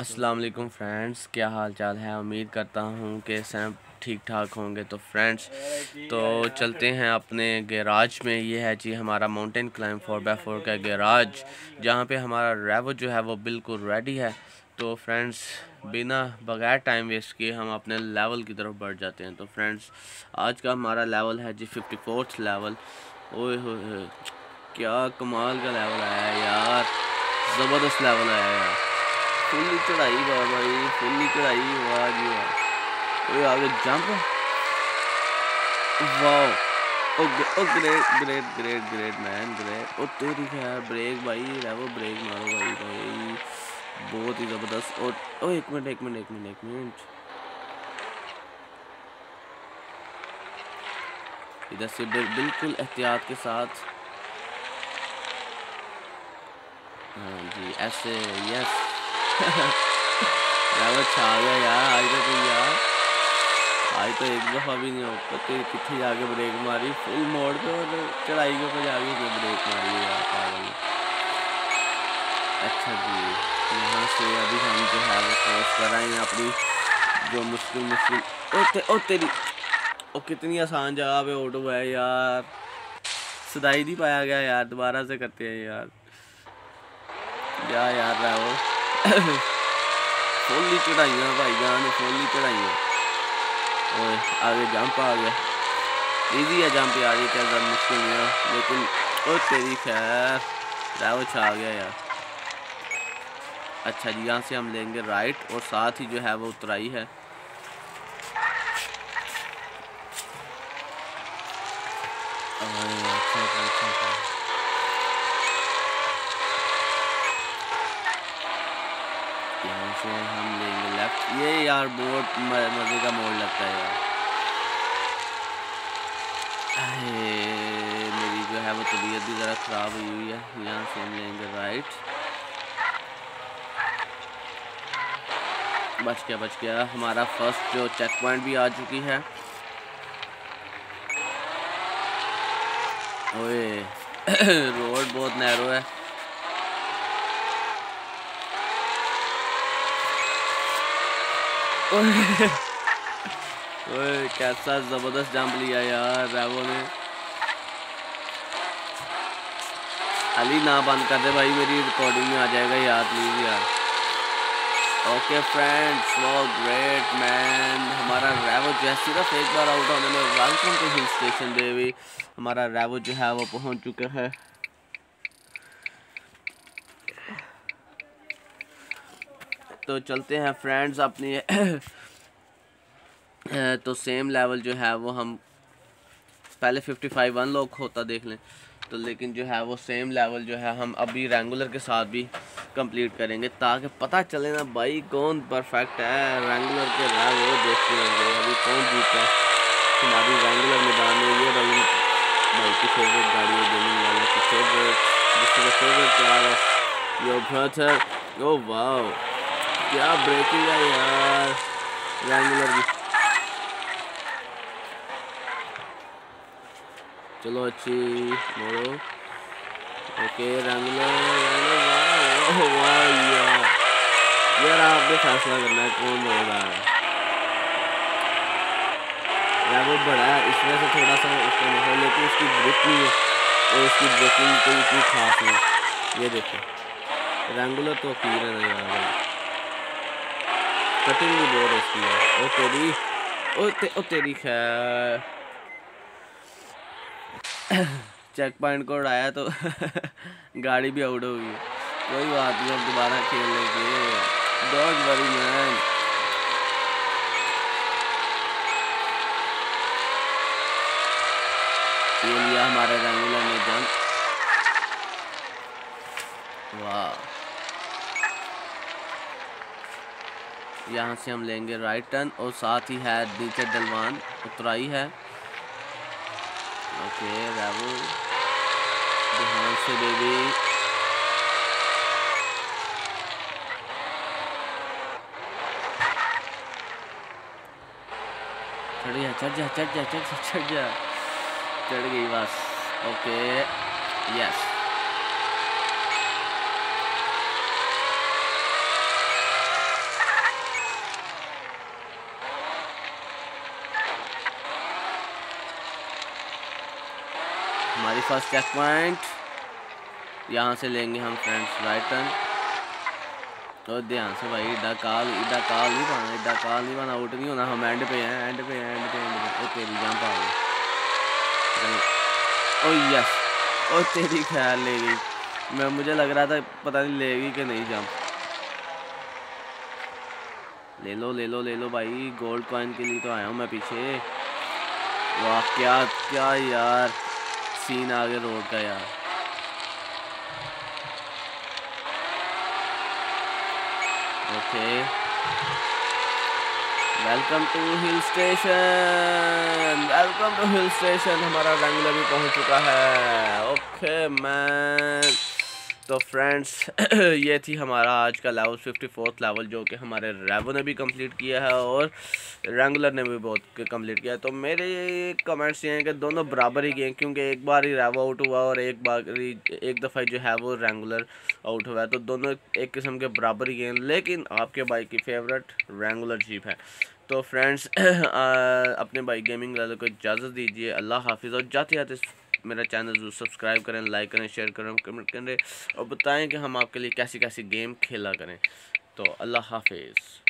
अस्सलाम वालेकुम फ्रेंड्स, क्या हाल चाल है? उम्मीद करता हूँ कि सब ठीक ठाक होंगे। तो फ्रेंड्स तो चलते हैं अपने गैराज में। ये है जी हमारा mountain climb four by four का गैराज, जहाँ पे हमारा रेवो जो है वो बिल्कुल रेडी है। तो फ्रेंड्स, बिना बगैर टाइम वेस्ट किए हम अपने लेवल की तरफ़ बढ़ जाते हैं। तो फ्रेंड्स, आज का हमारा लेवल है जी फिफ्टी फोर्थ लेवल ओए हो क्या कमाल का लेवल आया यार। ज़बरदस्त लेवल आया यार। फुल्ली चढ़ाई वाह भाई, फुल्ली चढ़ाई, वाह जी वाह। आगे जंप वाह। ओ ओ great great great great man great ओ, तेरी खैर ब्रेक भाई, रेवो ब्रेक मारो भाई भाई। बहुत ही ज़बरदस्त। और ओ, एक मिनट एक मिनट एक मिनट एक मिनट। इधर से बिल्कुल एहतियात के साथ। हाँ जी, ऐसे यस यार छा गया यार आज तो तुम यार। आज तो एक दफ़ा भी नहीं होता तेरे कितने जाके ब्रेक मारी। फुल मोड़ पे और चढ़ाई के ऊपर जाके फिर ब्रेक मारी यार पागल। अच्छा जी यहाँ से अभी हम जो है वो क्रॉस कर रहे हैं अपनी जो मुश्किल मुश्किल। ओ, ते, ओ तेरी ओ कितनी आसान जगह पे ऑटो है यार। सदाई नहीं पाया गया यार दोबारा से करते हैं यार। जा यार रहा वो फुल्ली चढ़ाइया भाई जान फुल्ली चढ़ाइया और आगे जंप आ गया इजी है जंप यार ये क्या मुश्किल नहीं है लेकिन ओ तेरी खैर ड्राइवर छा गया यार अच्छा जी यहाँ से हम लेंगे राइट और साथ ही जो है वो उतराई है अच्छा अच्छा अच्छा, से हम लेंगे लेफ़्ट ये यार बहुत मज़े का मोड़ लगता है यार। मेरी जो है वो तबीयत भी ज़रा ख़राब हुई हुई है। यहाँ से हम लेंगे राइट बच गया बच गया। हमारा फ़र्स्ट जो चेक पॉइंट भी आ चुकी है। ओए रोड बहुत नैरो है। ओए, कैसा ज़बरदस्त जंप लिया यार रेवो ने। अली ना बंद कर दे भाई, मेरी रिकॉर्डिंग में आ जाएगा यार प्लीज़ यार। ओके फ्रेंड्स वो ग्रेट मैन हमारा रेवो जो है सिर्फ़ एक बार आउट होने में वेलकम टू हिल स्टेशन देवी हमारा रेवो जो है, वो पहुँच चुका है। तो चलते हैं फ्रेंड्स अपनी तो सेम लेवल जो है वो हम पहले 55 वन लोग होता देख लें। तो लेकिन जो है वो सेम लेवल जो है हम अभी रेंगुलर के साथ भी कंप्लीट करेंगे ताकि पता चले ना भाई कौन परफेक्ट है रेंगुलर के रहा वो देखते होंगे अभी कौन जीता है। हमारी रेंगुलर मैदान में ये भाई भाई फेवरेट गाड़ी है गेमिंग वाला की फेवरेट जिसकी फेवरेट कार है। योर ब्रदर ओ वाह क्या ब्रेकिंग है यार। रेंगुलर की चलो अच्छी मोड़ो। ओके रेंगुलर यार यार, आपने फैसला करना है, कौन है? यार, वो बड़ा है, इस वजह से थोड़ा सा उसका है लेकिन उसकी ब्रेक नहीं है, और उसकी ब्रेकिंग कोई इतनी खास नहीं ये देखो रेंगुलर तो अखीर है। यार कटिंग भी बहुत अच्छी है ओ तेरी ओ, ते, ओ तेरी खैर चेक पॉइंट को उड़ाया तो गाड़ी भी आउट होगी कोई बात नहीं अब दोबारा खेल लेंगे डोंट वरी मैन ये लिया हमारे रंगीला ने जंप वाह यहाँ से हम लेंगे राइट टर्न और साथ ही है नीचे डलवान, उतराई है। ओके रेवो ध्यान से बेबी चढ़ गया, चढ़ जा चढ़ जा चढ़ जा चढ़ जा। चढ़ गई बस, ओके यस हमारी फ़र्स्ट चेक पॉइंट यहाँ से लेंगे हम फ्रेंड्स राइट टर्न तो ध्यान से भाई, इडा काल इडा काल नहीं पाना, इडा काल नहीं पाना। आउट नहीं होना, हम एंड पे हैं एंड पे हैं एंड पे एंड पे ओ तेरी जंप आ गई। ओ यस ओ तेरी ख्याल ले गई। मैं, मुझे लग रहा था पता नहीं लेगी कि नहीं जंप ले लो ले लो ले लो भाई। गोल्ड कॉइन के लिए तो आया हूँ मैं पीछे। वाह, क्या क्या यार। सीन आ गया रोड का यार? Okay welcome to hill station welcome to hill station हमारा रंगला भी पहुँच चुका है। ओके मैन तो फ्रेंड्स ये थी हमारा आज का लेवल फिफ्टी फोर्थ लेवल जो कि हमारे रेवो ने भी कंप्लीट किया है और रेंगुलर ने भी बहुत कंप्लीट किया है। तो मेरे कमेंट्स ये हैं कि दोनों बराबर ही गए क्योंकि एक बार ही रेवो आउट हुआ और एक बार ही एक दफ़ा जो है वो रेंगुलर आउट हुआ है। तो दोनों एक किस्म के बराबर ही गए लेकिन आपके बाइक की फेवरेट रेंगुलर जीप है। तो फ्रेंड्स अपने भाई गेमिंग वालों को इजाज़त दीजिए, अल्लाह हाफिज़ और जाते जाते मेरा चैनल ज़रूर सब्सक्राइब करें लाइक करें शेयर करें कमेंट करें और बताएँ कि हम आपके लिए कैसी कैसी गेम खेला करें। तो अल्लाह हाफिज़।